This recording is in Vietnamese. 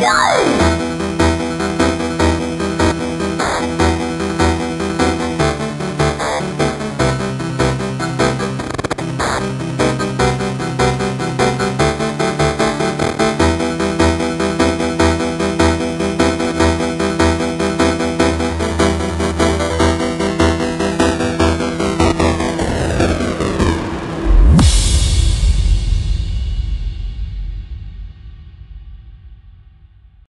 Go!